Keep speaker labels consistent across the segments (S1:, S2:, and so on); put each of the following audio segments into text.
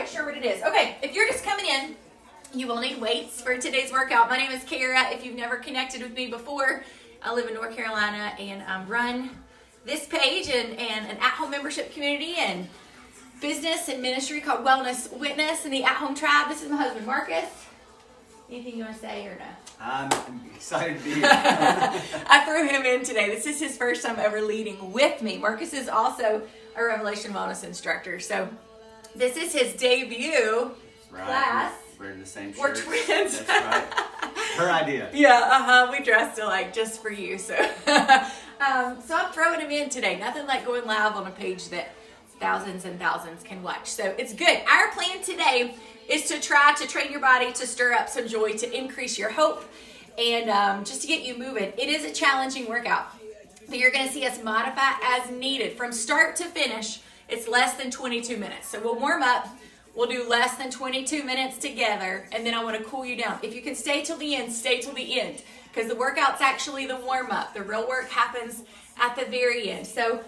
S1: quite sure what it is. Okay, if you're just coming in, you will need weights for today's workout. My name is Kara. If you've never connected with me before, I live in North Carolina and um, run this page and, and an at-home membership community and business and ministry called Wellness Witness and the At-Home Tribe. This is my husband, Marcus. Anything you want to say or no?
S2: I'm excited to be here.
S1: I threw him in today. This is his first time ever leading with me. Marcus is also a Revelation Wellness instructor. So this is his debut
S2: right.
S1: class.
S2: We're in the same
S1: We're twins.
S2: That's right. Her idea.
S1: Yeah, uh huh. We dressed alike just for you. So, um, so I'm throwing him in today. Nothing like going live on a page that thousands and thousands can watch. So it's good. Our plan today is to try to train your body to stir up some joy, to increase your hope, and um, just to get you moving. It is a challenging workout, but you're going to see us modify as needed from start to finish. It's less than 22 minutes. So we'll warm up. We'll do less than 22 minutes together, and then I want to cool you down. If you can stay till the end, stay till the end, because the workout's actually the warm up. The real work happens at the very end. So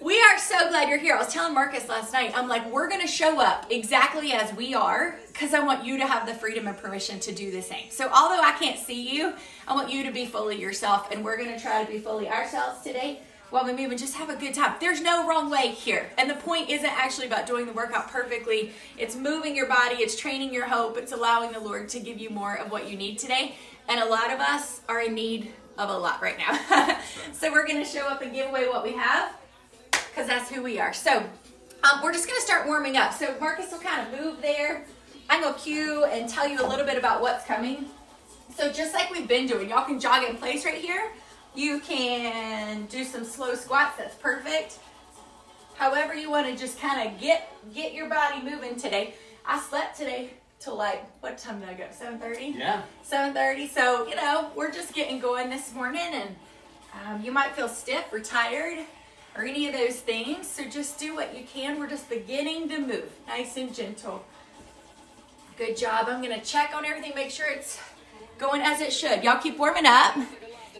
S1: we are so glad you're here. I was telling Marcus last night, I'm like, we're going to show up exactly as we are because I want you to have the freedom and permission to do the same. So, although I can't see you, I want you to be fully yourself, and we're going to try to be fully ourselves today while we move and just have a good time. There's no wrong way here. And the point isn't actually about doing the workout perfectly, it's moving your body, it's training your hope, it's allowing the Lord to give you more of what you need today. And a lot of us are in need of a lot right now. so, we're going to show up and give away what we have because that's who we are. So um, we're just going to start warming up. So Marcus will kind of move there. I'm to cue and tell you a little bit about what's coming. So just like we've been doing, y'all can jog in place right here. You can do some slow squats. That's perfect. However you want to just kind of get get your body moving today. I slept today till like what time did I go? 7:30.
S2: Yeah.
S1: 7:30. So you know we're just getting going this morning, and um, you might feel stiff or tired or any of those things. So just do what you can. We're just beginning to move, nice and gentle. Good job. I'm gonna check on everything, make sure it's going as it should. Y'all keep warming up.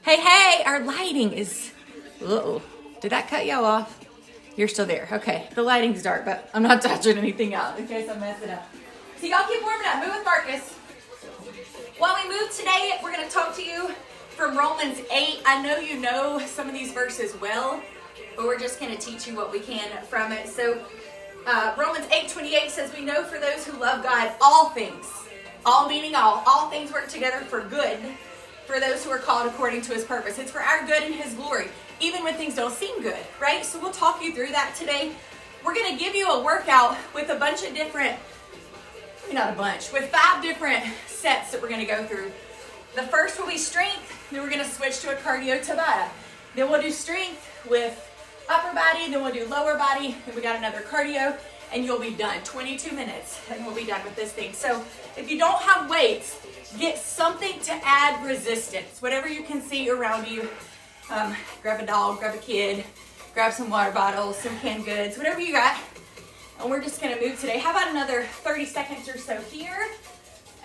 S1: Hey, hey, our lighting is. Oh, did that cut y'all off? You're still there. Okay, the lighting's dark, but I'm not touching anything out in case I mess it up. So y'all keep warming up. Move with Marcus. While we move today, we're gonna talk to you from Romans 8. I know you know some of these verses well but we're just going to teach you what we can from it. So uh, Romans 8 28 says, We know for those who love God, all things, all meaning all, all things work together for good for those who are called according to his purpose. It's for our good and his glory, even when things don't seem good, right? So we'll talk you through that today. We're going to give you a workout with a bunch of different, not a bunch, with five different sets that we're going to go through. The first will be strength, then we're going to switch to a cardio Tabata. Then we'll do strength with upper body, then we'll do lower body, then we got another cardio, and you'll be done. 22 minutes, and we'll be done with this thing. So if you don't have weights, get something to add resistance. Whatever you can see around you. Um, grab a dog, grab a kid, grab some water bottles, some canned goods, whatever you got. And we're just gonna move today. How about another 30 seconds or so here?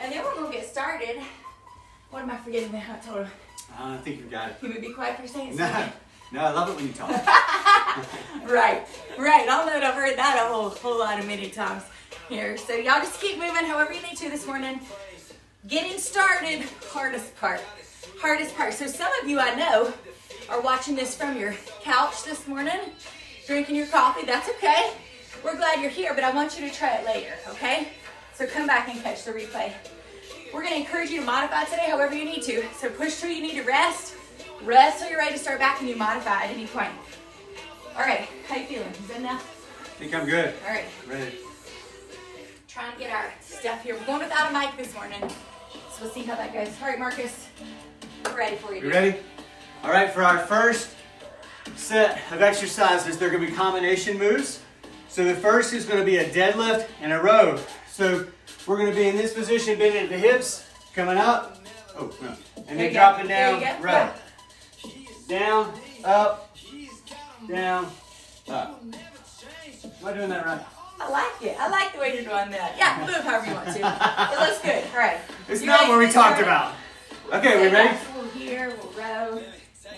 S1: And then we're gonna get started. What am I forgetting now? I told him.
S2: I think you got it.
S1: Can we be quiet for a second?
S2: No, no, I love it when you talk.
S1: right, right. I'll note I've heard that a whole, whole lot of many times here. So y'all just keep moving however you need to this morning. Getting started, hardest part. Hardest part. So some of you I know are watching this from your couch this morning, drinking your coffee. That's okay. We're glad you're here, but I want you to try it later, okay? So come back and catch the replay. We're gonna encourage you to modify today however you need to. So push through, you need to rest. Rest till you're ready to start back and you modify at any point. All right, how you feeling? You good enough?
S2: I think I'm good.
S1: All right,
S2: Ready.
S1: trying to get our stuff here. We're going without a mic this morning, so we'll see how that goes. All right, Marcus, we're ready for you.
S2: You ready? All right, for our first set of exercises, they're going to be combination moves. So the first is going to be a deadlift and a row. So we're going to be in this position, bending at the hips, coming up, oh, no. and then
S1: you go.
S2: dropping down, row. Down, up, down, up. Am I doing that right?
S1: I like it. I like the way you're doing that. Yeah, move however you want to. It looks good. All right.
S2: It's
S1: You
S2: not what we
S1: get
S2: talked about. Okay, we ready?
S1: We'll here, we'll row, we'll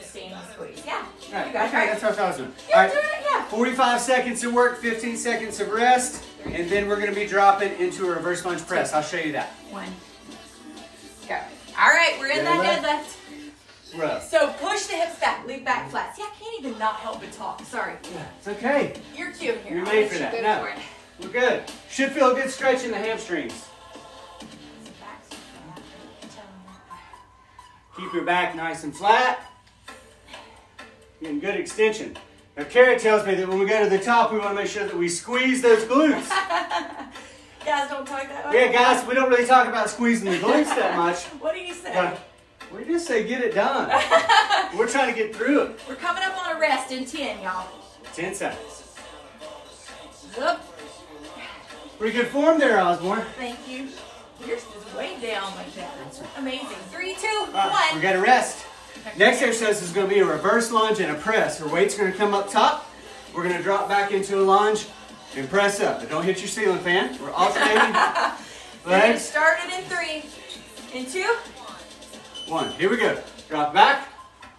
S1: stand, squeeze. Yeah.
S2: All right,
S1: You got it.
S2: okay, that's what I was doing. All right,
S1: do it. Yeah.
S2: 45 seconds of work, 15 seconds of rest. and then we're gonna be dropping into a reverse lunge press. I'll show you that.
S1: One. Go. All right, we're in that deadlift.
S2: Row.
S1: So push the hips back, leave back flat. See, I can't even not help but talk. Sorry.
S2: Yeah, It's okay.
S1: You're cute here.
S2: You're made for that.
S1: go
S2: No.
S1: for.
S2: We're good. Should feel a good stretch in the hamstrings. Keep your back nice and flat. Getting good extension. Now, Kara tells me that when we go to the top, we want to make sure that we squeeze those glutes.
S1: Guys, don't talk that
S2: yeah, guys, we don't really talk about squeezing the glutes that much.
S1: What do you say?
S2: But we just say get it done. We're trying to get through it.
S1: We're coming up on a rest in 10, y'all.
S2: 10 seconds.
S1: Up.
S2: Pretty good form there, Osborne.
S1: Thank you. Yours is way down like that. Amazing. Three, two,
S2: right, we
S1: one.
S2: got to rest. Next exercise is going to be a reverse lunge and a press. Our weight's going to come up top. We're going to drop back into a lunge and press up. But don't hit your ceiling fan. We're alternating legs.
S1: start it in three, in two.
S2: One. Here we go. Drop back,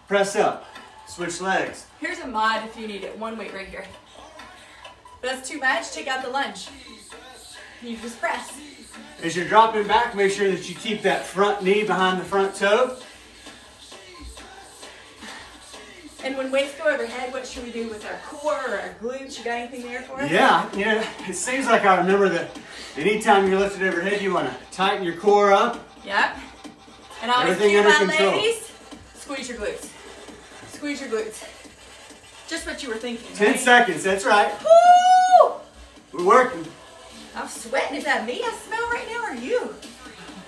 S2: press up. Switch legs.
S1: Here's a mod if you need it. One weight right here. If that's too much, take out the lunge. You just press.
S2: As you're dropping back, make sure that you keep that front knee behind the front toe.
S1: And when weights go overhead, what should we do with our core or our glutes? You got anything there for us?
S2: Yeah, yeah. It seems like I remember that anytime you're lifted overhead, you want to tighten your core up.
S1: Yep. And always
S2: Everything under
S1: my
S2: control.
S1: ladies, squeeze your glutes. Squeeze your glutes. Just what you were thinking.
S2: 10
S1: right?
S2: seconds, that's right.
S1: Woo!
S2: We're working.
S1: I'm sweating. Is that me I smell right now or you?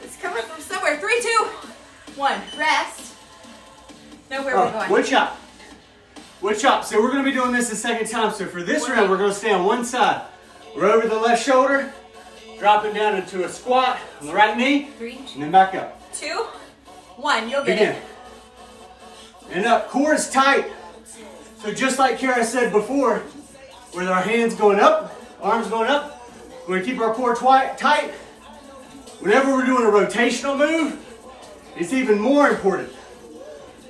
S1: It's coming from somewhere. Three, two, one. Rest. Know where we're
S2: Oh,
S1: going.
S2: wood chop. Wood chop. So we're going to be doing this the second time. So for this round, we're going to stay on one side. We're over the left shoulder, dropping down into a squat on the right knee,
S1: Three,
S2: and then back up.
S1: two, one. You'll get
S2: Begin.
S1: it.
S2: And up. Core is tight. So just like Kara said before, with our hands going up, arms going up, we're going to keep our core tight. Whenever we're doing a rotational move, it's even more important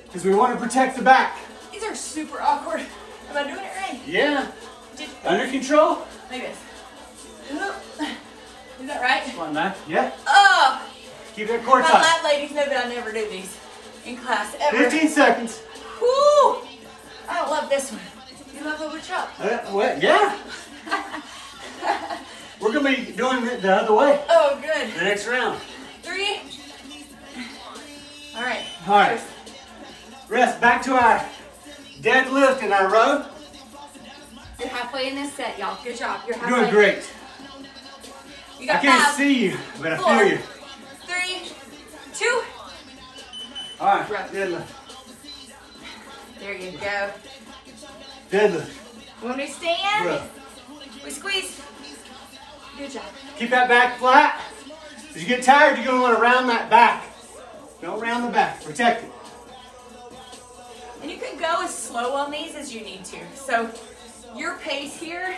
S2: because we want to protect the back.
S1: These are super awkward. Am I doing it right?
S2: Yeah.
S1: Did,
S2: Under control.
S1: like this. Is that right?
S2: Come on, man. Yeah.
S1: Oh,
S2: Keep that core
S1: my
S2: tight.
S1: lab ladies know that I never do these in class ever.
S2: 15 seconds.
S1: Woo! I don't love this one. You love a wood chop.
S2: Uh, what? Yeah. We're going to be doing it the other way
S1: Oh, good.
S2: the next round.
S1: Three. All right.
S2: All right. Rest. Back to our deadlift and our row.
S1: You're halfway in this set, y'all. Good job. You're
S2: You're
S1: halfway.
S2: doing great.
S1: You
S2: I can't
S1: five,
S2: see you, but I feel you.
S1: Three, two.
S2: All right. Deadlift.
S1: There you go.
S2: Deadlift.
S1: When we stand,
S2: Row.
S1: we squeeze. Good job.
S2: Keep that back flat. As you get tired, you're going to want to round that back. Don't round the back. Protect it.
S1: And you can go as slow on these as you need to. So your pace here,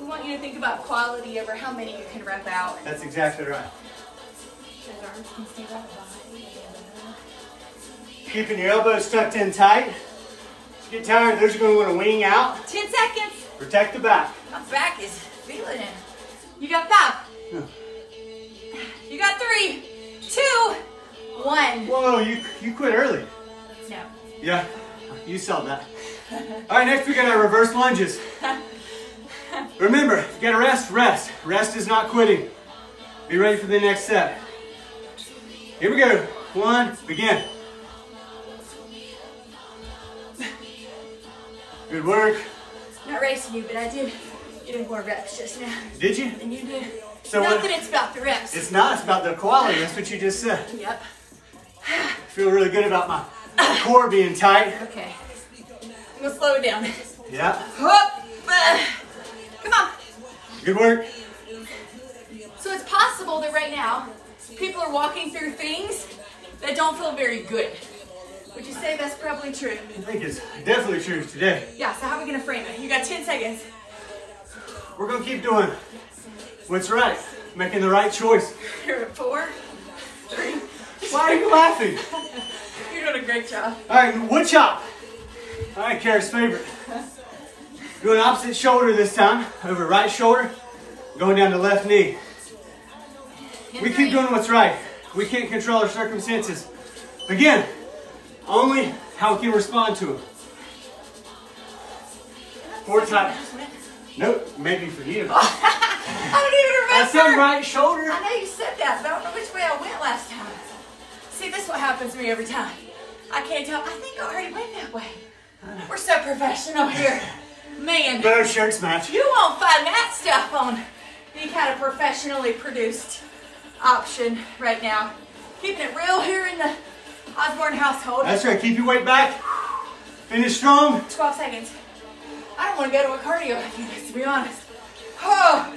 S1: we want you to think about quality over how many you can rep out.
S2: That's exactly right. Keeping your elbows tucked in tight. As you get tired, those are going to want to wing out.
S1: 10 seconds.
S2: Protect the back.
S1: My back is feeling it. You got five. You got three, two, one.
S2: Whoa, you, you quit early.
S1: No.
S2: Yeah, you saw that. All right, next we got our reverse lunges. Remember, you gotta rest, rest. Rest is not quitting. Be ready for the next set. Here we go. One, begin. Good work.
S1: Not racing you, but I did get more reps just now.
S2: Did you?
S1: And you did.
S2: So
S1: Not
S2: what-
S1: that it's about the reps.
S2: It's not, it's about the quality. That's what you just said.
S1: Yep.
S2: Feel really good about my core being tight.
S1: Okay. I'm gonna slow it down.
S2: Yeah.
S1: Uh, Come on.
S2: Good work.
S1: So it's possible that right now people are walking through things that don't feel very good. Would you say that's probably true?
S2: I think it's definitely true today.
S1: Yeah, so how are we gonna frame it? You got 10 seconds.
S2: We're gonna keep doing what's right, making the right choice.
S1: You're at four, three.
S2: Why are you laughing?
S1: You're doing a great job.
S2: All right, wood chop. All right, Kara's favorite. Doing opposite shoulder this time, over right shoulder. Going down the left knee. We keep doing what's right. We can't control our circumstances. Again, only how we can respond to them. Four times. Nope, maybe for you.
S1: I don't even remember.
S2: I said right shoulder.
S1: I know you said that, but I don't know which way I went last time. See, this is what happens to me every time. I can't tell. I think I already went that way. We're so professional here. Man,
S2: Both shirts match.
S1: you won't find that stuff on any kind of professionally produced option right now. Keeping it real here in the Osborne household.
S2: That's right, keep your weight back. Finish strong.
S1: 12 seconds. I don't want to go to a cardio to be honest. Oh,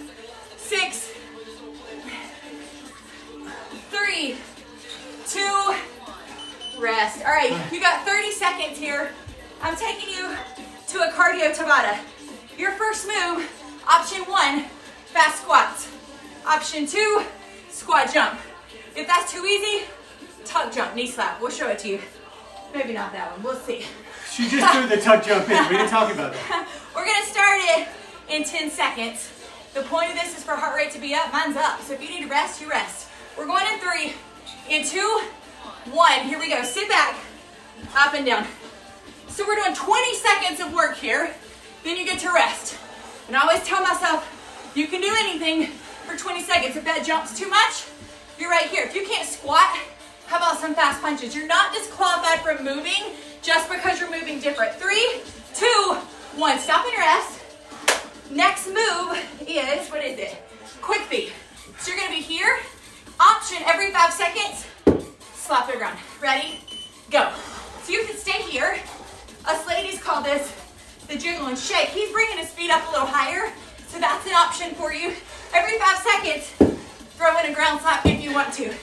S1: six, three, two, rest. All right, you got 30 seconds here. I'm taking you to a cardio Tabata. Your first move, option one, fast squats. Option two, squat jump. If that's too easy, tuck jump, knee slap. We'll show it to you. Maybe not that one, we'll see.
S2: She just threw the tuck jump in. We didn't talk about that.
S1: We're gonna start it in 10 seconds. The point of this is for heart rate to be up. Mine's up. So if you need to rest, you rest. We're going in three, in two, one. Here we go. Sit back, up and down. So we're doing 20 seconds of work here. Then you get to rest. And I always tell myself, you can do anything for 20 seconds. If that jumps too much, you're right here. If you can't squat, how about some fast punches? You're not disqualified from moving just because you're moving different. Three, two, one. Stop and rest. Next move is, what is it? Quick feet. So you're gonna be here. Option every five seconds, slap the ground. Ready? Go. So you can stay here. Us ladies call this the jiggle and shake. He's bringing his feet up a little higher, so that's an option for you. Every five seconds, throw in a ground slap if you want to.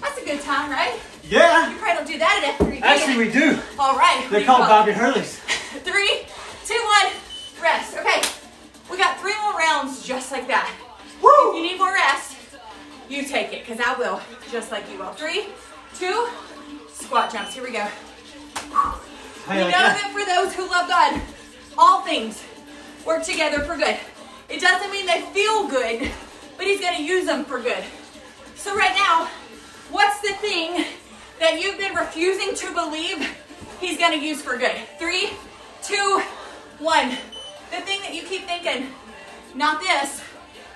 S1: That's a good time, right?
S2: Yeah,
S1: You probably don't do that at F3.
S2: actually we do.
S1: All right.
S2: They're called. Bobby Hurley's.
S1: Three, two, one, rest. Okay, we got three more rounds just like that. If
S2: Woo!
S1: you need more rest, you take it, because I will, just like you will. Three, two, squat jumps. Here we go.
S2: How you
S1: know
S2: like that?
S1: that for those who love God, all things work together for good. It doesn't mean they feel good, but He's going to use them for good. So, right now, what's the thing that you've been refusing to believe He's going to use for good? Three, two, one. The thing that you keep thinking, not this.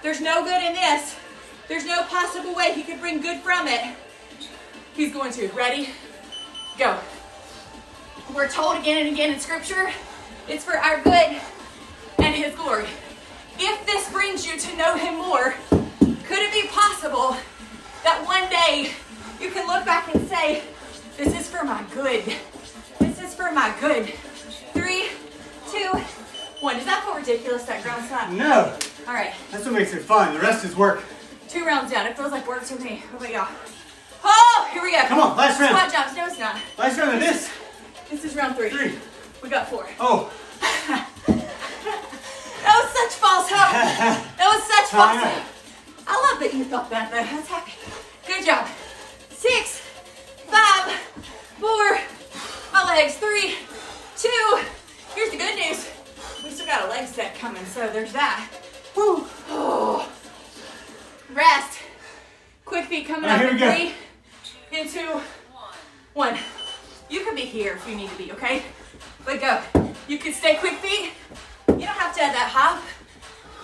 S1: There's no good in this. There's no possible way He could bring good from it. He's going to. Ready? Go. We're told again and again in scripture, it's for our good and his glory. If this brings you to know him more, could it be possible that one day you can look back and say, this is for my good. This is for my good. Three, two, one. Does that feel ridiculous, that ground slap?
S2: No,
S1: All right,
S2: that's what makes it fun. The rest is work.
S1: two rounds down. It feels like work to me. What about y'all? Oh, here we go.
S2: Come on, last round.
S1: Squat jumps. No, it's not.
S2: Last round of this.
S1: This is round three.
S2: Three.
S1: We got four.
S2: Oh,
S1: That was such false hope. That was such false hope. I love that you thought that though. That's happy. Good job. Six, five, four, my legs, three, two. Here's the good news. We still got a leg set coming, so there's that. Whew. Oh. Rest. Quick feet coming
S2: All
S1: up
S2: right,
S1: in
S2: here we go.
S1: in two, one. You can be here if you need to be, okay? But go. You can stay quick feet. You don't have to add that hop.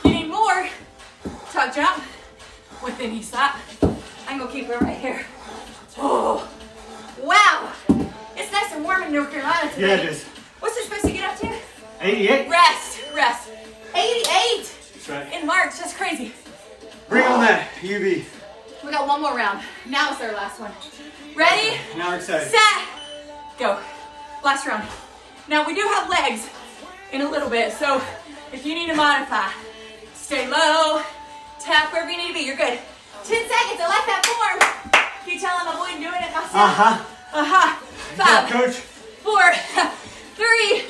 S1: You need more. Tuck jump with the knee slap. I'm gonna keep it right here. Oh, wow. It's nice and warm in North Carolina today.
S2: yeah, it is.
S1: What's it supposed to get up to?
S2: 88.
S1: Rest, rest. 88
S2: That's right.
S1: in March. That's crazy.
S2: Bring on that UV.
S1: We got one more round. Now it's our last one. Ready?
S2: Now we're excited.
S1: set, go. Last round. Now we do have legs in a little bit, so if you need to modify, stay low, tap wherever you need to be, you're good. 10 seconds, I like that form. Can you tell I'm avoiding doing it myself?
S2: Uh-huh.
S1: Uh-huh. Five,
S2: coach.
S1: four, three,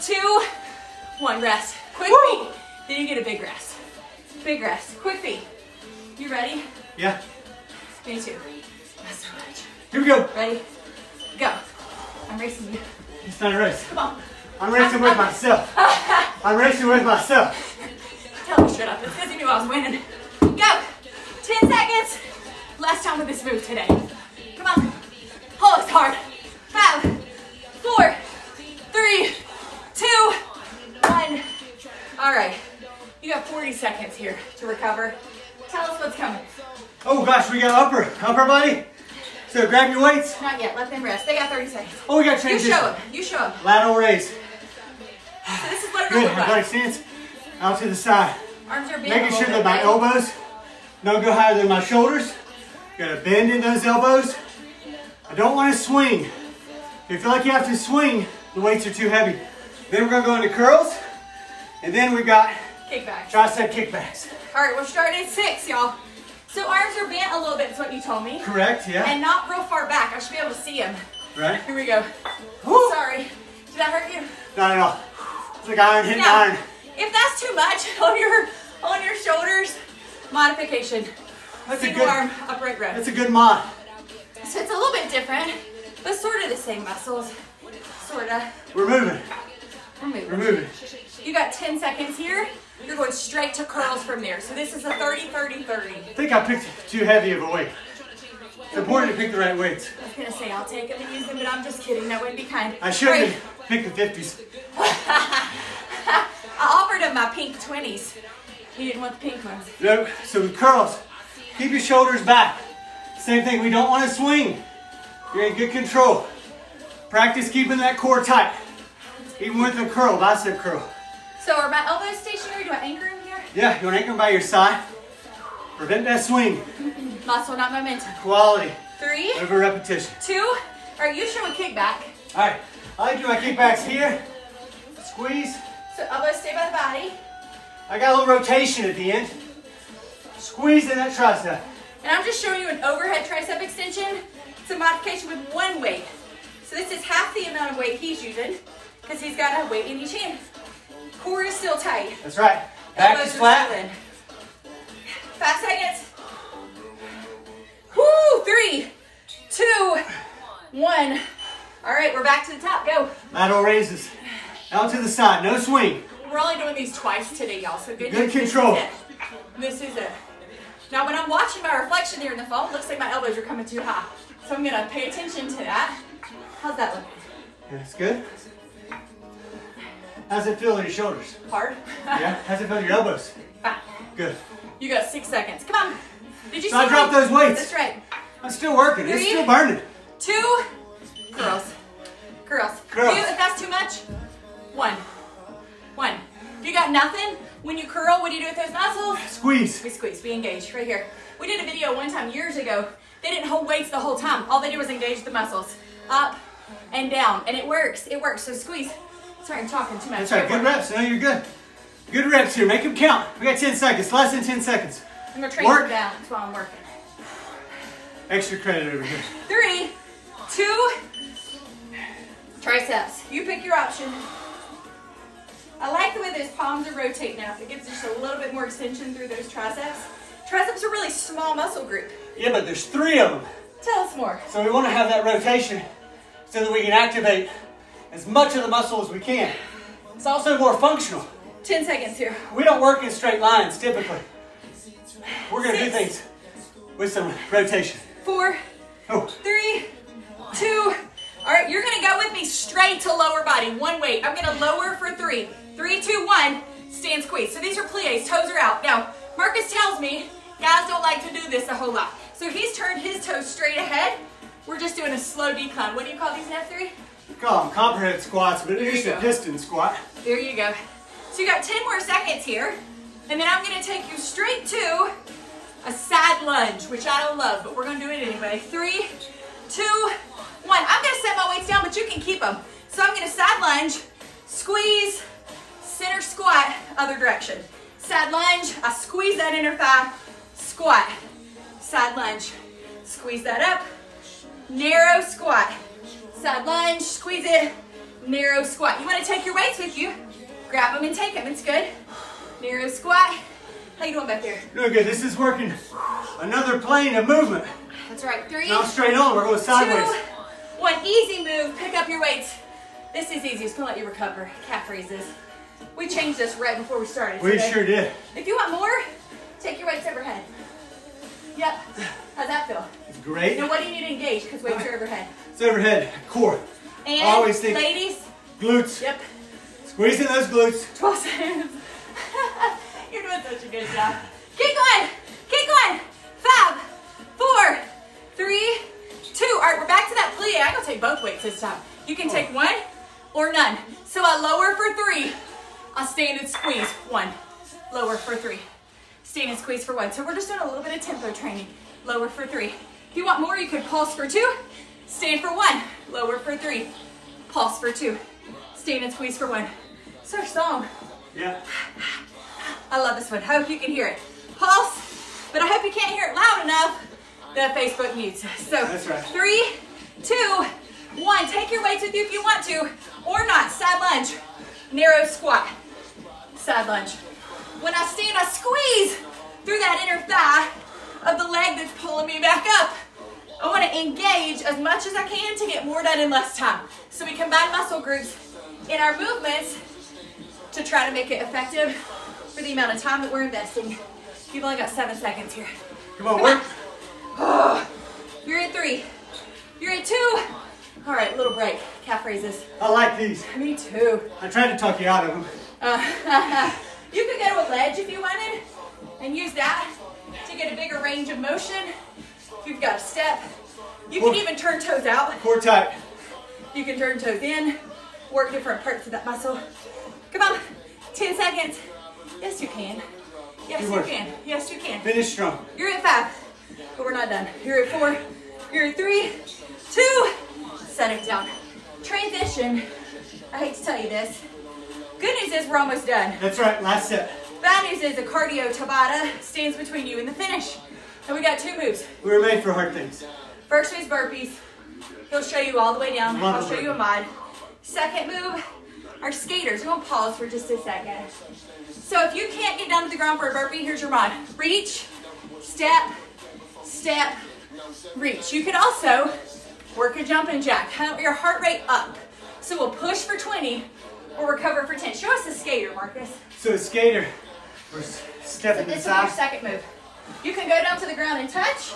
S1: two, one, rest. Quick
S2: Woo.
S1: feet. Then you get a big rest. Big rest. Quick feet. You ready?
S2: Yeah.
S1: Me too. Not so much.
S2: Here we go.
S1: Ready? Go. I'm racing you.
S2: It's not a race.
S1: Come on.
S2: I'm racing with myself. I'm racing with myself.
S1: Tell me straight up. It's because he knew I was winning. Go. 10 seconds. Last time with this move today. Come on. Pull us hard. Five, four, three, two, one. All right. You got 40 seconds here to recover. Tell us what's coming.
S2: Oh gosh, we got upper, upper body. So grab your weights.
S1: Not yet. Let them rest. They got 30 seconds.
S2: Oh, we got
S1: You
S2: transition.
S1: show them. You show them.
S2: Lateral raise.
S1: So this is what it
S2: Good.
S1: looks
S2: Athletic stance. Out to the side.
S1: Arms are bent.
S2: Making sure that my elbows don't go higher than my shoulders. Gotta bend in those elbows. I don't want to swing. If you feel like you have to swing, the weights are too heavy. Then we're gonna go into curls. And then we got
S1: Kickback.
S2: tricep kickbacks.
S1: All right, we're starting at six, y'all. So arms are bent a little bit, is what you told me.
S2: Correct, yeah.
S1: And not real far back. I should be able to see them.
S2: Right?
S1: Here we go.
S2: Woo.
S1: Sorry. Did that hurt you?
S2: Not at all. It's like iron hitting
S1: Now,
S2: iron.
S1: if that's too much on your on your shoulders, modification.
S2: That's a good
S1: arm upright row.
S2: that's a good mod.
S1: So it's a little bit different, but sort of the same muscles. Sorta.
S2: We're moving.
S1: We're moving.
S2: We're moving.
S1: You got 10 seconds here. You're going straight to curls from there. So this is a 30, 30, 30.
S2: I think I picked too heavy of a weight. It's important to pick the right weights.
S1: I was gonna say I'll take them and use them, but I'm just kidding. That wouldn't be kind.
S2: I should
S1: right.
S2: picked the 50s.
S1: 20s. He didn't want the pink ones.
S2: Nope. So with curls, keep your shoulders back. Same thing, we don't want to swing. You're in good control. Practice keeping that core tight. Even with the curl, bicep curl.
S1: So are my elbows stationary? Do I anchor them here?
S2: Yeah, you want to anchor them by your side. Prevent that swing.
S1: Muscle, not momentum.
S2: Quality
S1: Three,
S2: over repetition.
S1: two. All right, you show a kickback.
S2: All right, I like to do my kickbacks here. Squeeze.
S1: So elbows stay by the body.
S2: I got a little rotation at the end. Squeeze in that tricep.
S1: And I'm just showing you an overhead tricep extension. It's a modification with one weight. So this is half the amount of weight he's using because he's got a weight in each hand. Core is still tight.
S2: That's right. Back
S1: Elbows
S2: is flat.
S1: Five seconds. Woo! Three, two, one. All right, we're back to the top. Go.
S2: Lateral raises. Out to the side. No swing.
S1: We're only doing these twice today, y'all. So good.
S2: Good
S1: news, this
S2: control.
S1: is. This is it. Now, when I'm watching my reflection here in the phone, it looks like my elbows are coming too high. So I'm gonna pay attention to that. How's that look?
S2: That's good. How's it feel in your shoulders?
S1: Hard.
S2: Yeah. How's it feel in your elbows?
S1: Fine.
S2: Good.
S1: You got six seconds. Come on. Did you
S2: So I dropped those weights.
S1: That's right.
S2: I'm still working. It's still burning.
S1: Two. Girls. Girls.
S2: Girls.
S1: You, if that's too much, one. One. If you got nothing, when you curl, what do you do with those muscles?
S2: Squeeze.
S1: We squeeze, we engage right here. We did a video one time years ago. They didn't hold weights the whole time. All they did was engage the muscles up and down. And it works. It works. So squeeze. Sorry, I'm talking too much.
S2: That's right. Good reps. No, you're good. Good reps here. Make them count. We got 10 seconds. Less than 10 seconds.
S1: I'm gonna train
S2: Work.
S1: some balance while I'm working.
S2: Extra credit over here.
S1: Three, two, triceps. You pick your option. I like the way those palms are rotating now. It gives just a little bit more extension through those triceps. Triceps are a really small muscle group.
S2: Yeah, but there's three of them.
S1: Tell us more.
S2: So we want to have that rotation so that we can activate as much of the muscle as we can. It's also more functional.
S1: 10 seconds here.
S2: We don't work in straight lines typically. We're going to do things with some rotation.
S1: Four,
S2: Oh,
S1: three, two. All right, you're gonna go with me straight to lower body. One weight. I'm gonna lower for three. Three, two, one. Stand squeeze. So these are plies. Toes are out. Now, Marcus tells me guys don't like to do this a whole lot. So he's turned his toes straight ahead. We're just doing a slow decline. What do you call these in F3?
S2: we call them comprehensive squats, but it's a piston squat.
S1: There you go. So you got 10 more seconds here. And then I'm gonna take you straight to a side lunge, which I don't love, but we're gonna do it anyway. Three, two, one. I'm gonna set my weights down, but you can keep them. So I'm gonna side lunge, squeeze, center squat, other direction. Side lunge, I squeeze that inner thigh, squat. Side lunge, squeeze that up, narrow squat. Side lunge, squeeze it, narrow squat. You wanna take your weights with you, grab them and take them, it's good. Narrow squat. How you doing back there?
S2: Doing good. This is working another plane of movement.
S1: That's right, three,
S2: Now straight on, we're going sideways.
S1: two, one. Easy move, pick up your weights. This is easy, it's gonna let you recover. Calf raises. We changed this right before we started.
S2: We
S1: today.
S2: sure did.
S1: If you want more, take your weights overhead. Yep. How's that feel?
S2: It's great.
S1: Now, what do you need to engage? Because weights are overhead.
S2: It's overhead, core,
S1: And
S2: Always think-
S1: ladies,
S2: glutes.
S1: yep,
S2: Squeezing those glutes.
S1: 12 seconds. You're doing such a good job. Keep going. Keep going. Five, four, three, two. All right, we're back to that plie. I'm going to take both weights this time. You can oh. take one or none. So I lower for three. I'll stand and squeeze. One. Lower for three. Stand and squeeze for one. So we're just doing a little bit of tempo training. Lower for three. If you want more, you could pulse for two. Stand for one. Lower for three. Pulse for two. Stand and squeeze for one. It's our song.
S2: Yeah.
S1: I love this one. I Hope you can hear it. Pulse, but I hope you can't hear it loud enough that Facebook mutes. So
S2: That's right.
S1: three, two, one. Take your weights with you if you want to, or not. Side lunge, narrow squat, side lunge. When I stand, I squeeze through that inner thigh of the leg that's pulling me back up. I want to engage as much as I can to get more done in less time. So we combine muscle groups in our movements to try to make it effective for the amount of time that we're investing. You've only got seven seconds here.
S2: Come on, work.
S1: Oh, you're at three. You're at two. All right, little break. Calf raises.
S2: I like these.
S1: Me too.
S2: I tried to talk you out of them.
S1: Uh, you could go to a ledge if you wanted and use that to get a bigger range of motion. If you've got a step, you can even turn toes out.
S2: Core tight.
S1: You can turn toes in, work different parts of that muscle. Come on, 10 seconds. Yes, you can. Yes,
S2: Good
S1: you
S2: work.
S1: can. Yes, you can.
S2: Finish strong.
S1: You're at five, but we're not done. You're at four, you're at three, two, set it down. Transition, I hate to tell you this. Good news is we're almost done.
S2: That's right, last set.
S1: Bad news is a cardio Tabata stands between you and the finish. And we got two moves.
S2: We were made for hard things.
S1: First is burpees. He'll show you all the way down. I'll show you a mod. Second move, our skaters. We're gonna pause for just a second. So if you can't get down to the ground for a burpee, here's your mod. Reach, step, step, reach. You could also work a jumping jack. Have your heart rate up. So we'll push for 20 or recover for 10. Show us a skater, Marcus.
S2: So a skater, we're s- stepping
S1: This will be your
S2: inside.
S1: second move. You can go down to the ground and touch,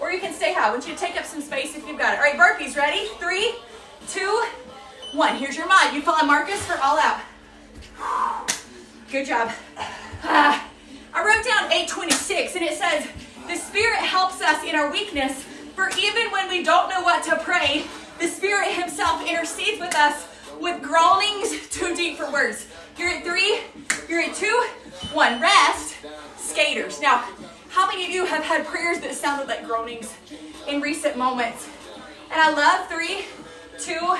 S1: or you can stay high. I want you to take up some space if you've got it. All right, burpees, ready? Three, two, one. Here's your mod. You follow Marcus for all out. Good job. Ah, I wrote down 826, and it says, the Spirit helps us in our weakness, for even when we don't know what to pray, the Spirit Himself intercedes with us with groanings too deep for words. You're at three, you're at two, one. Rest, skaters. Now, how many of you have had prayers that sounded like groanings in recent moments? And I love three, two,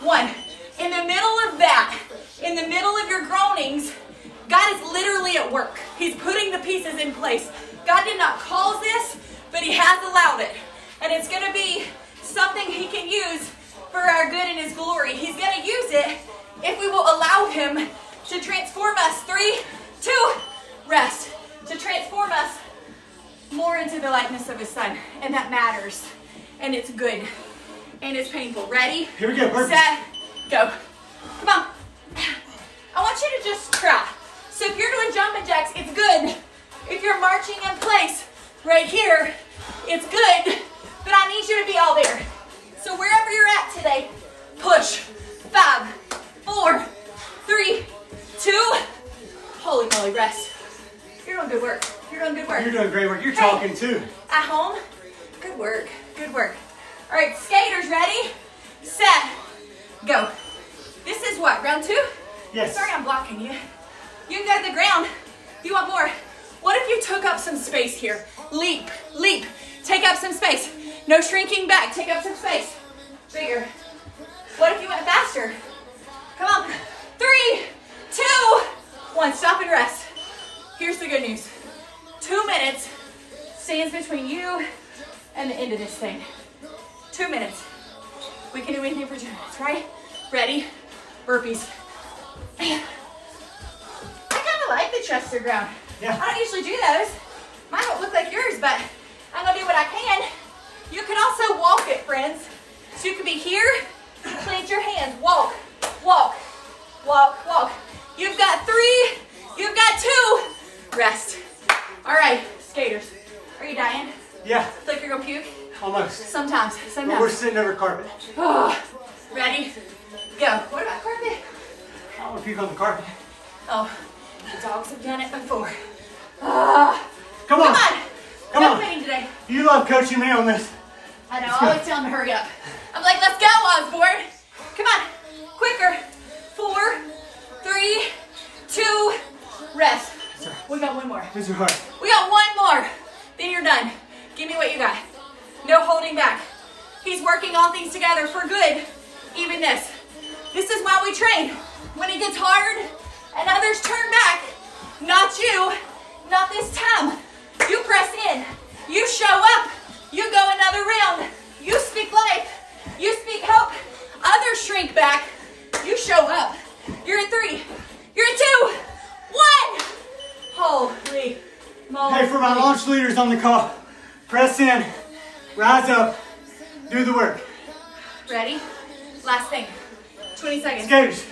S1: one. In the middle of that, in the middle of your groanings, God is literally at work. He's putting the pieces in place. God did not cause this, but He has allowed it. And it's going to be something He can use for our good and His glory. He's going to use it if we will allow Him to transform us. Three, two, rest. To transform us more into the likeness of His Son. And that matters. And it's good. And it's painful. Ready?
S2: Here we go, burpees.
S1: Set, go. Come on. I want you to just try. So if you're doing jumping jacks, it's good. If you're marching in place right here, it's good. But I need you to be all there. So wherever you're at today, push. Five, four, three, two. Holy moly, rest. You're doing good work. You're doing good work.
S2: You're doing great work. You're
S1: Hey.
S2: talking too.
S1: At home? Good work. Good work. All right, skaters ready? Set. Go. This is what, round two?
S2: Yes.
S1: Sorry I'm blocking you. You can go to the ground. You want more? What if you took up some space here? Leap, leap. Take up some space. No shrinking back. Take up some space. Bigger. What if you went faster? Come on. Three, two, one. Stop and rest. Here's the good news. Two minutes stands between you and the end of this thing. Two minutes. We can do anything for two minutes, right? Ready? Burpees. I kind of like the chest to ground.
S2: Yeah.
S1: I don't usually do those. Mine don't look like yours, but I'm gonna do what I can. You can also walk it, friends. So you can be here, plant your hands, walk, walk, walk, walk. You've got three. You've got two. Rest. All right, skaters. Are you dying?
S2: Yeah, It's
S1: Like you're gonna puke?
S2: almost.
S1: Sometimes.
S2: But we're
S1: Sometimes.
S2: sitting over carpet.
S1: Oh, ready? Go. What about carpet?
S2: I don't want to puke on the carpet.
S1: Oh, the dogs have done it before. Ah,
S2: Come on.
S1: come
S2: on. Come
S1: no
S2: on.
S1: today.
S2: You love coaching me on this.
S1: I know, I always tell him to hurry up. I'm like, let's go, Osborne. Come on, quicker. Four, three, two, rest. We got one more.
S2: These are hard.
S1: We got one more. Then you're done. Give me what you got. No holding back. He's working all things together for good. Even this. This is why we train. When it gets hard and others turn back, not you, not this time. You press in. You show up. Another round. You speak life. You speak hope. Others shrink back. You show up. You're at three. You're at two. One. Holy moly.
S2: Hey, for my launch leaders on the call, press in, rise up, do the work.
S1: Ready? Last thing. 20 seconds.
S2: Skaters.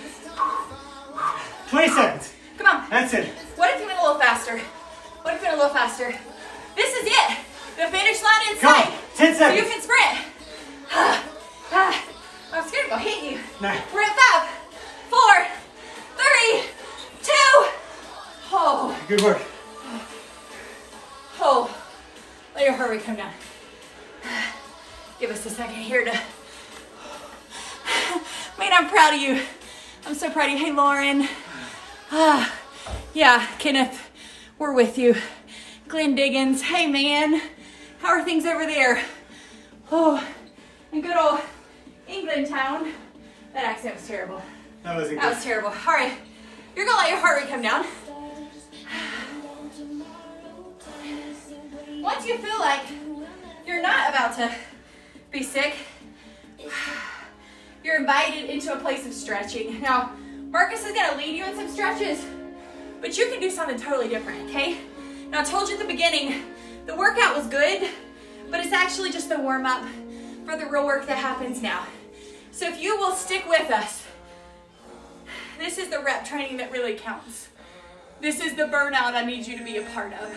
S2: 20 seconds.
S1: Come on.
S2: That's it.
S1: What if you went a little faster? What if you went a little faster? This is it. The finish line in
S2: Come
S1: sight.
S2: 10
S1: So you can sprint. Ah, I'm scared to go hit you.
S2: Nah.
S1: We're at five, four, three, two. Oh,
S2: Good work.
S1: oh. Let your heart rate come down. Give us a second here to. Man, I'm proud of you. I'm so proud of you. Hey, Lauren. Ah, yeah, Kenneth, we're with you. Glenn Diggins, hey man, how are things over there? Oh, in good old England town. That accent was terrible.
S2: That wasn't
S1: That was terrible. All right, you're gonna let your heart rate come down. Once you feel like you're not about to be sick, you're invited into a place of stretching. Now, Marcus is gonna lead you in some stretches, but you can do something totally different, okay? Now, I told you at the beginning, the workout was good, but it's actually just the warm up for the real work that happens now. So if you will stick with us, this is the rep training that really counts. This is the burnout I need you to be a part of.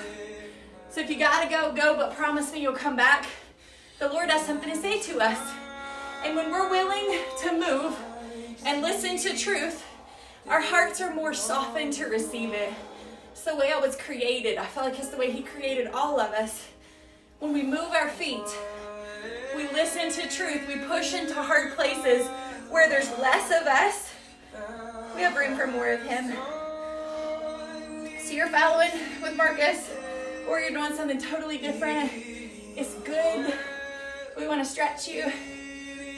S1: So if you gotta go, go, but promise me you'll come back. The Lord has something to say to us. And when we're willing to move and listen to truth, our hearts are more softened to receive it. It's the way I was created. I feel like it's the way He created all of us. When we move our feet, we listen to truth, we push into hard places where there's less of us, we have room for more of Him. So you're following with Marcus, or you're doing something totally different. It's good. We want to stretch you,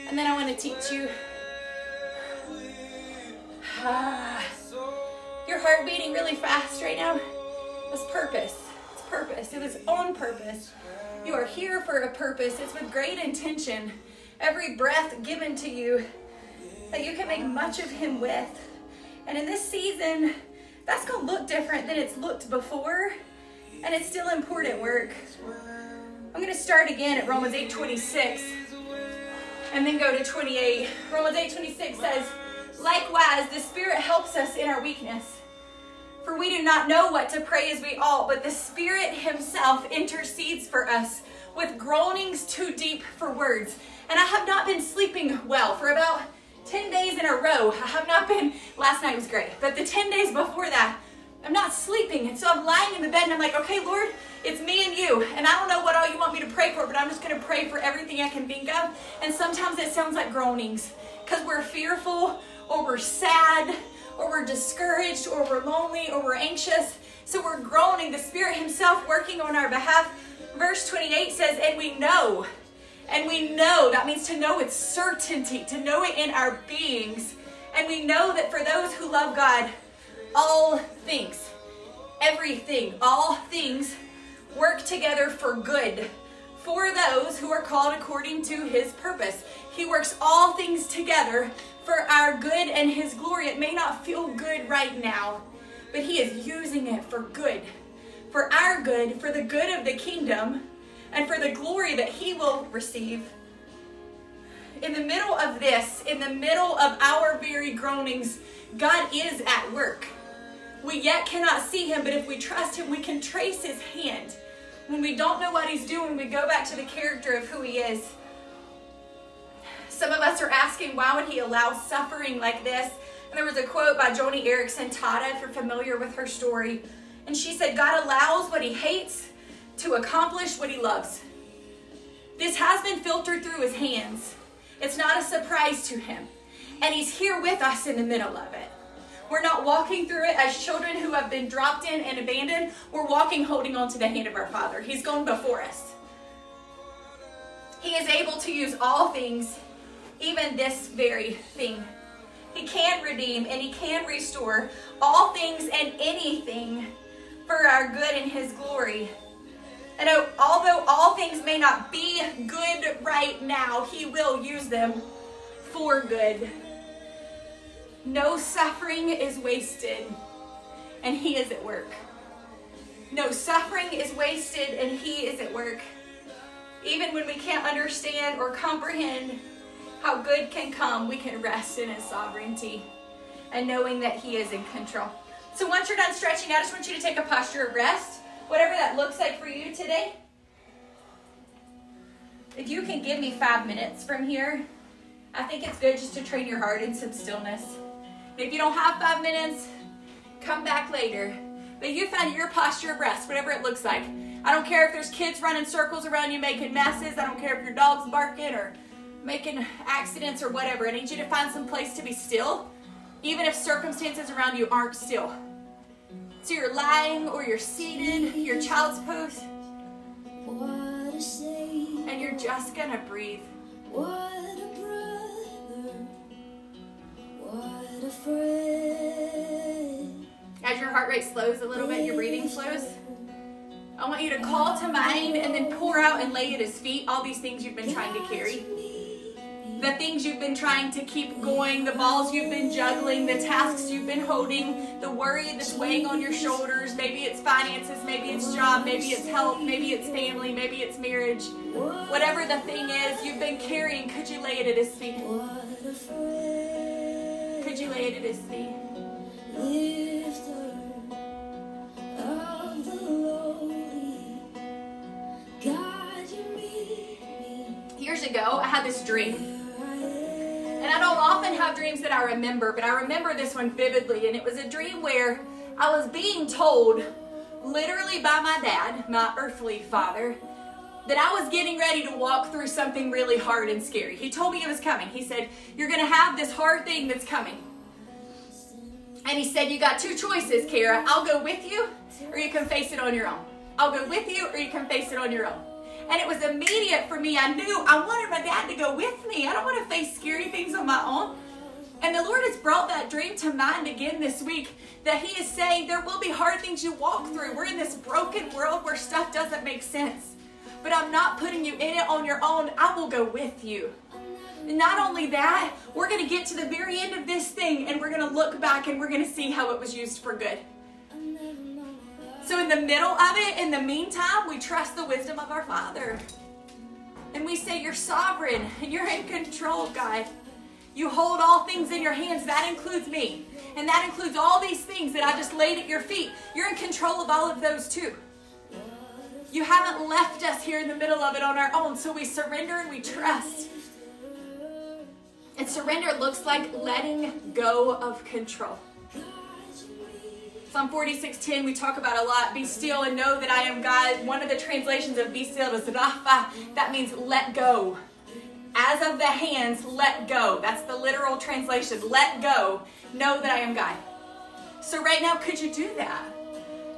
S1: and then I want to teach you. Ah. Your heart beating really fast right now. It's purpose. It's purpose. It is on purpose. You are here for a purpose. It's with great intention. Every breath given to you that you can make much of Him with. And in this season, that's going to look different than it's looked before. And it's still important work. I'm going to start again at Romans 8 26 and then go to 28. Romans 8 26 says, Likewise, the Spirit helps us in our weakness. For we do not know what to pray as we ought, but the Spirit Himself intercedes for us with groanings too deep for words. And I have not been sleeping well for about 10 days in a row. I have not been, last night was great, but the 10 days before that, I'm not sleeping. And so I'm lying in the bed and I'm like, okay, Lord, it's me and you. And I don't know what all you want me to pray for, but I'm just going to pray for everything I can think of. And sometimes it sounds like groanings because we're fearful or we're sad or we're discouraged or we're lonely or we're anxious. So we're groaning, the Spirit Himself working on our behalf. Verse 28 says, and we know. And we know, that means to know it's certainty, to know it in our beings. And we know that for those who love God, all things, everything, all things work together for good for those who are called according to his purpose. He works all things together for our good and his glory. It may not feel good right now, but he is using it for good, for our good, for the good of the kingdom, and for the glory that he will receive. In the middle of this, in the middle of our very groanings, God is at work. We yet cannot see him, but if we trust him, we can trace his hand. When we don't know what he's doing, we go back to the character of who he is. Some of us are asking, why would he allow suffering like this? And there was a quote by Joni Eareckson Tada, if you're familiar with her story. And she said, God allows what he hates to accomplish what he loves. This has been filtered through his hands. It's not a surprise to him. And he's here with us in the middle of it. We're not walking through it as children who have been dropped in and abandoned. We're walking holding on to the hand of our Father. He's gone before us. He is able to use all things, even this very thing. He can redeem and he can restore all things and anything for our good and his glory. And although all things may not be good right now, he will use them for good. No suffering is wasted, and He is at work. No suffering is wasted, and He is at work. Even when we can't understand or comprehend how good can come, we can rest in His sovereignty and knowing that He is in control. So once you're done stretching, I just want you to take a posture of rest, whatever that looks like for you today. If you can give me five minutes from here, I think it's good just to train your heart in some stillness. If you don't have five minutes, come back later. But you find your posture of rest, whatever it looks like. I don't care if there's kids running circles around you making messes. I don't care if your dog's barking or making accidents or whatever. I need you to find some place to be still, even if circumstances around you aren't still. So you're lying or you're seated, your child's pose, and you're just gonna breathe. what a breath As your heart rate slows a little bit, your breathing slows. I want you to call to mind and then pour out and lay at his feet all these things you've been trying to carry. The things you've been trying to keep going, the balls you've been juggling, the tasks you've been holding, the worry that's weighing on your shoulders. Maybe it's finances, maybe it's job, maybe it's health, maybe it's family, maybe it's marriage. Whatever the thing is you've been carrying, could you lay it at his feet? Could you lay it at his feet? Years ago, I had this dream. I don't often have dreams that I remember, but I remember this one vividly. And it was a dream where I was being told, literally by my dad, my earthly father, that I was getting ready to walk through something really hard and scary. He told me it was coming. He said, You're going to have this hard thing that's coming. And he said, You got two choices, Kara. I'll go with you, or you can face it on your own. I'll go with you, or you can face it on your own. And it was immediate for me. I knew I wanted my dad to go with me. I don't want to face scary things on my own. And the Lord has brought that dream to mind again this week that He is saying there will be hard things you walk through. We're in this broken world where stuff doesn't make sense but I'm not putting you in it on your own. I will go with you. Not only that, we're going to get to the very end of this thing and we're going to look back and we're going to see how it was used for good. So, in the middle of it, in the meantime, we trust the wisdom of our Father. And we say, You're sovereign and you're in control, God. You hold all things in your hands. That includes me. And that includes all these things that I just laid at your feet. You're in control of all of those too. You haven't left us here in the middle of it on our own. So we surrender and we trust. And surrender looks like letting go of control. Psalm 46:10 we talk about a lot. Be still and know that I am God. One of the translations of be still is Rapha. That means let go. As of the hands, let go. That's the literal translation. Let go. Know that I am God. So right now, could you do that?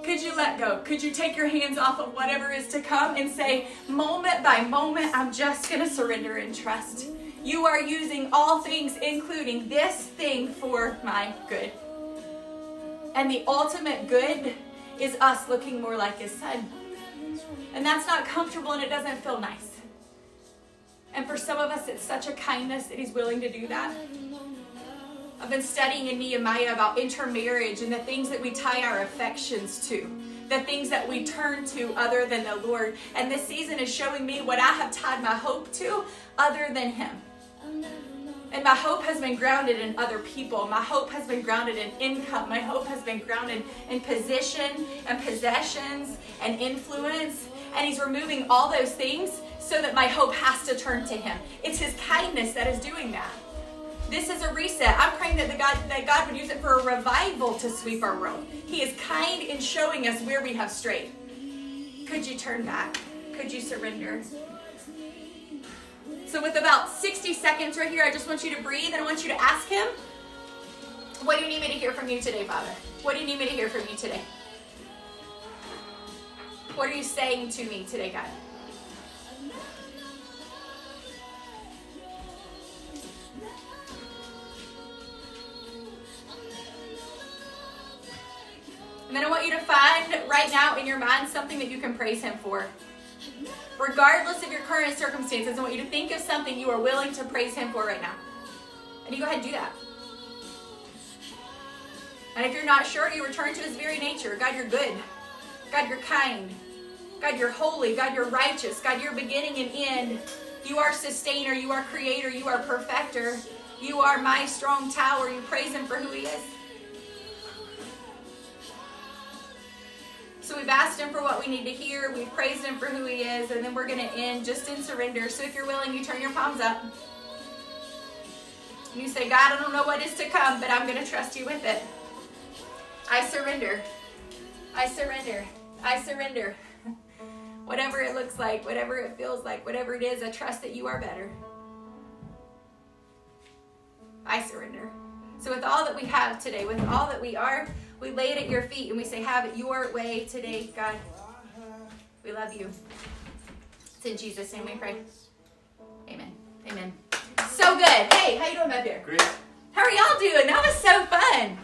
S1: Could you let go? Could you take your hands off of whatever is to come and say, moment by moment, I'm just going to surrender and trust. You are using all things, including this thing, for my good. And the ultimate good is us looking more like His Son. And that's not comfortable and it doesn't feel nice. And for some of us, it's such a kindness that He's willing to do that. I've been studying in Nehemiah about intermarriage and the things that we tie our affections to, the things that we turn to other than the Lord. And this season is showing me what I have tied my hope to other than Him. And my hope has been grounded in other people. My hope has been grounded in income. My hope has been grounded in position and possessions and influence. And He's removing all those things so that my hope has to turn to Him. It's His kindness that is doing that. This is a reset. I'm praying that God that God would use it for a revival to sweep our world. He is kind in showing us where we have strayed. Could you turn back? Could you surrender? So with about 60 seconds right here, I just want you to breathe and I want you to ask him, what do you need me to hear from you today, Father? What do you need me to hear from you today? What are you saying to me today, God? And then I want you to find right now in your mind something that you can praise Him for. Regardless of your current circumstances, I want you to think of something you are willing to praise Him for right now. And you go ahead and do that. And if you're not sure, you return to His very nature. God, you're good. God, you're kind. God, you're holy. God, you're righteous. God, you're beginning and end. You are sustainer. You are creator. You are perfecter. You are my strong tower. You praise Him for who He is. So we've asked him for what we need to hear. We've praised him for who he is. And then we're going to end just in surrender. So if you're willing, you turn your palms up. You say, God, I don't know what is to come, but I'm going to trust you with it. I surrender. I surrender. I surrender. whatever it looks like, whatever it feels like, whatever it is, I trust that you are better. I surrender. So with all that we have today, with all that we are, we lay it at your feet and we say, Have it your way today, God. We love you. It's in Jesus' name we pray. Amen. Amen. So good. Hey, how you doing back there?
S2: Great.
S1: How are y'all doing? That was so fun.